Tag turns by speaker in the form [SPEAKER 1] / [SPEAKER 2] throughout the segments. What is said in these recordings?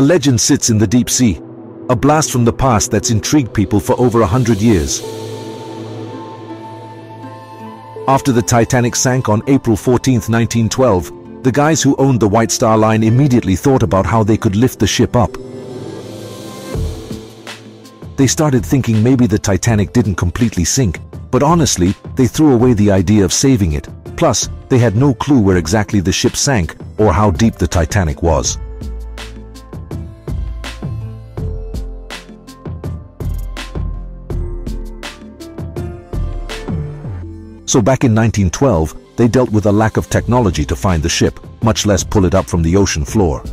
[SPEAKER 1] A legend sits in the deep sea. A blast from the past that's intrigued people for over a hundred years. After the Titanic sank on April 14, 1912, the guys who owned the White Star Line immediately thought about how they could lift the ship up. They started thinking maybe the Titanic didn't completely sink, but honestly, they threw away the idea of saving it. Plus, they had no clue where exactly the ship sank or how deep the Titanic was. So back in 1912, they dealt with a lack of technology to find the ship, much less pull it up from the ocean floor.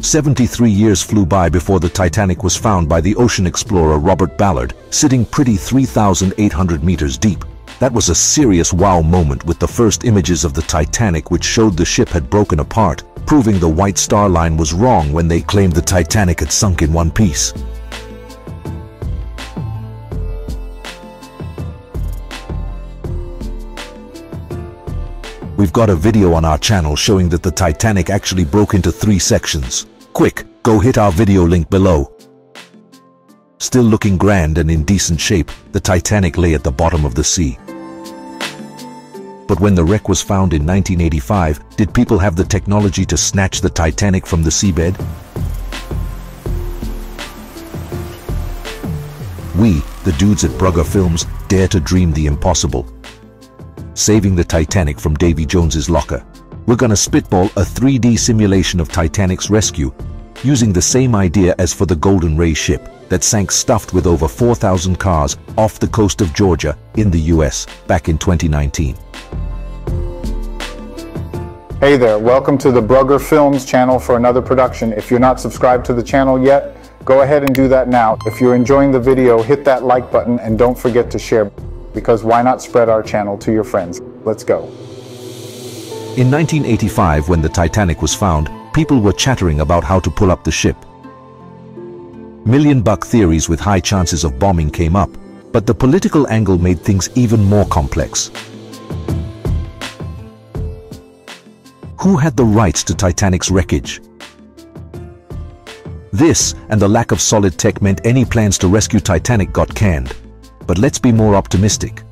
[SPEAKER 1] 73 years flew by before the Titanic was found by the ocean explorer Robert Ballard, sitting pretty 3,800 meters deep. That was a serious wow moment with the first images of the Titanic which showed the ship had broken apart, proving the White Star Line was wrong when they claimed the Titanic had sunk in one piece. We've got a video on our channel showing that the Titanic actually broke into three sections. Quick, go hit our video link below. Still looking grand and in decent shape, the Titanic lay at the bottom of the sea. But when the wreck was found in 1985, did people have the technology to snatch the Titanic from the seabed? We, the dudes at Brugger Films, dare to dream the impossible saving the Titanic from Davy Jones's locker. We're gonna spitball a 3D simulation of Titanic's rescue, using the same idea as for the Golden Ray ship that sank stuffed with over 4,000 cars off the coast of Georgia in the US back in 2019.
[SPEAKER 2] Hey there, welcome to the Brugger Films channel for another production. If you're not subscribed to the channel yet, go ahead and do that now. If you're enjoying the video, hit that like button and don't forget to share because why not spread our channel to your friends? Let's go.
[SPEAKER 1] In 1985, when the Titanic was found, people were chattering about how to pull up the ship. Million-buck theories with high chances of bombing came up, but the political angle made things even more complex. Who had the rights to Titanic's wreckage? This and the lack of solid tech meant any plans to rescue Titanic got canned. But let's be more optimistic.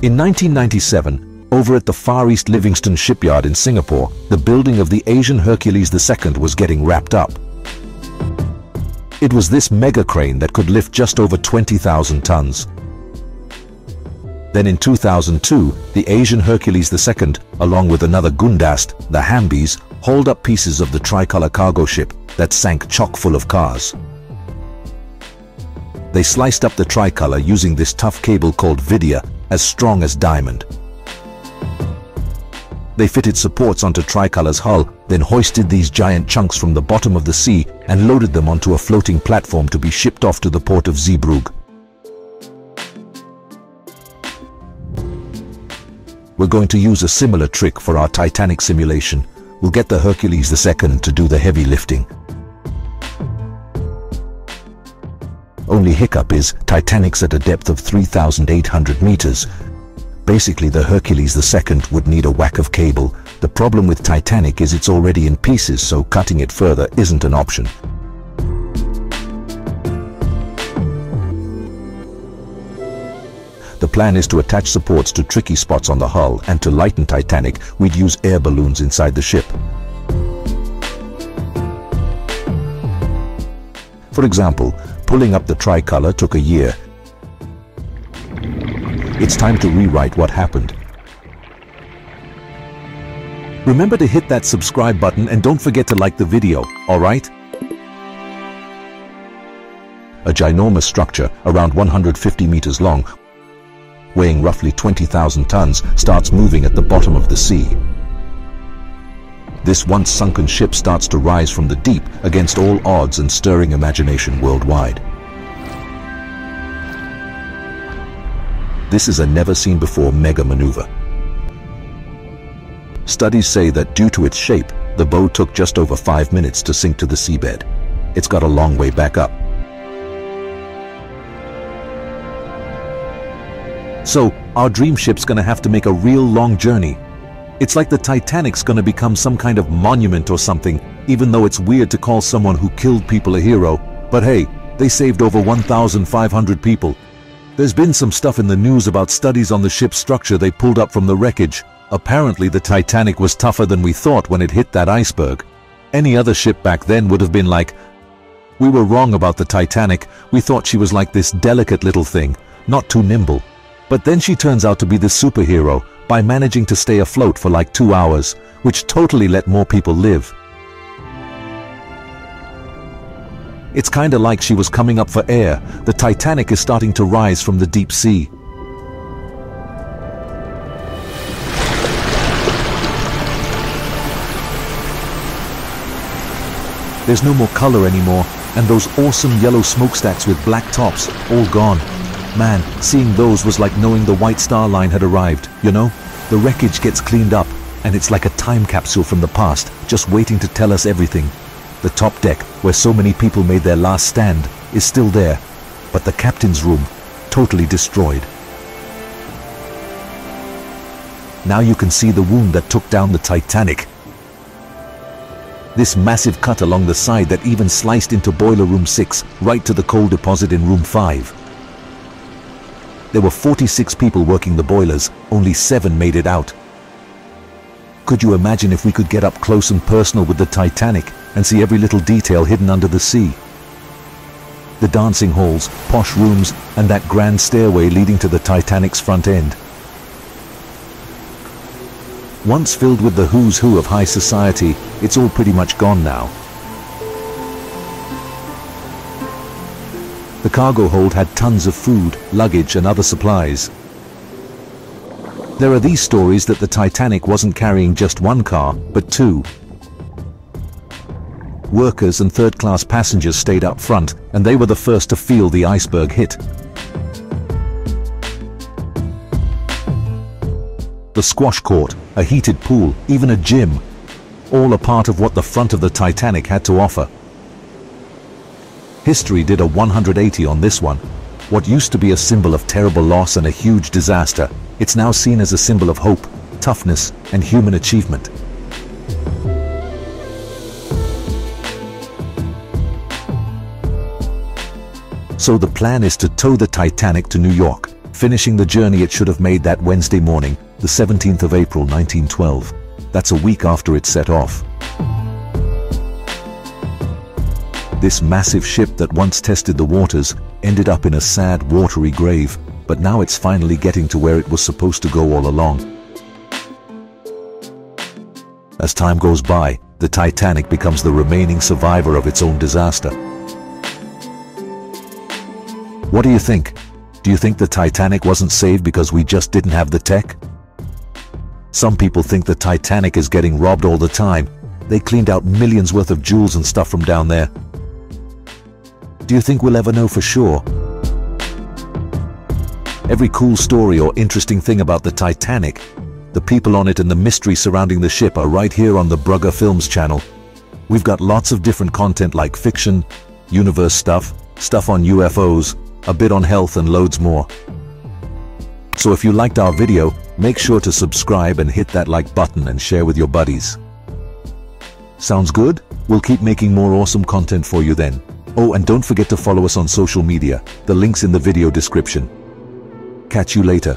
[SPEAKER 1] In 1997, over at the Far East Levingston shipyard in Singapore, the building of the Asian Hercules II was getting wrapped up. It was this mega crane that could lift just over 20,000 tons. Then in 2002, the Asian Hercules II, along with another Gundast, the Rambiz, hauled up pieces of the tricolor cargo ship that sank chock full of cars. They sliced up the tricolor using this tough cable called Widia, as strong as diamond. They fitted supports onto Tricolor's hull, then hoisted these giant chunks from the bottom of the sea and loaded them onto a floating platform to be shipped off to the port of Zeebrugge. We're going to use a similar trick for our Titanic simulation. We'll get the Hercules II to do the heavy lifting. Only hiccup is Titanic's at a depth of 3,800 meters. Basically, the Hercules II would need a whack of cable. The problem with Titanic is it's already in pieces, so cutting it further isn't an option. The plan is to attach supports to tricky spots on the hull, and to lighten Titanic, we'd use air balloons inside the ship. For example, Pulling up the tricolor took a year. It's time to rewrite what happened. Remember to hit that subscribe button and don't forget to like the video, alright? A ginormous structure, around 150 meters long, weighing roughly 20,000 tons, starts moving at the bottom of the sea. This once sunken ship starts to rise from the deep against all odds and stirring imagination worldwide. This is a never-seen-before mega maneuver. Studies say that due to its shape, the boat took just over five minutes to sink to the seabed. It's got a long way back up. So, our dream ship's gonna have to make a real long journey. It's like the Titanic's gonna become some kind of monument or something, even though it's weird to call someone who killed people a hero. But hey, they saved over 1,500 people. There's been some stuff in the news about studies on the ship's structure they pulled up from the wreckage. Apparently the Titanic was tougher than we thought when it hit that iceberg. Any other ship back then would have been like, we were wrong about the Titanic, we thought she was like this delicate little thing, not too nimble. But then she turns out to be the superhero by managing to stay afloat for like two hours, which totally let more people live. It's kinda like she was coming up for air. The Titanic is starting to rise from the deep sea. There's no more color anymore, and those awesome yellow smokestacks with black tops, all gone. Man, seeing those was like knowing the White Star Line had arrived, you know? The wreckage gets cleaned up, and it's like a time capsule from the past, just waiting to tell us everything. The top deck, where so many people made their last stand, is still there, but the captain's room, totally destroyed. Now you can see the wound that took down the Titanic. This massive cut along the side that even sliced into boiler room 6, right to the coal deposit in room 5. There were 46 people working the boilers, only 7 made it out. Could you imagine if we could get up close and personal with the Titanic and see every little detail hidden under the sea? The dancing halls, posh rooms, and that grand stairway leading to the Titanic's front end. Once filled with the who's who of high society, it's all pretty much gone now. The cargo hold had tons of food, luggage and other supplies. There are these stories that the Titanic wasn't carrying just one car, but two. Workers and third-class passengers stayed up front, and they were the first to feel the iceberg hit. The squash court, a heated pool, even a gym, all a part of what the front of the Titanic had to offer. History did a 180 on this one. What used to be a symbol of terrible loss and a huge disaster, it's now seen as a symbol of hope, toughness, and human achievement. So the plan is to tow the Titanic to New York, finishing the journey it should have made that Wednesday morning, the 17th of April 1912. That's a week after it set off. This massive ship that once tested the waters ended up in a sad, watery grave, but now it's finally getting to where it was supposed to go all along. As time goes by, the Titanic becomes the remaining survivor of its own disaster. What do you think? Do you think the Titanic wasn't saved because we just didn't have the tech? Some people think the Titanic is getting robbed all the time. They cleaned out millions worth of jewels and stuff from down there, do you think we'll ever know for sure? Every cool story or interesting thing about the Titanic, the people on it and the mystery surrounding the ship are right here on the Brugger Films channel. We've got lots of different content like fiction, universe stuff, stuff on UFOs, a bit on health and loads more. So if you liked our video, make sure to subscribe and hit that like button and share with your buddies. Sounds good? We'll keep making more awesome content for you then. Oh, and don't forget to follow us on social media. The link's in the video description. Catch you later.